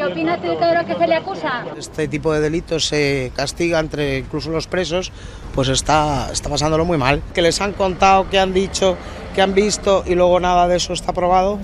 ¿Qué opinas tú de lo que se le acusa? Este tipo de delitos se castiga entre incluso los presos, pues está, está pasándolo muy mal. Que les han contado, que han dicho, que han visto y luego nada de eso está probado.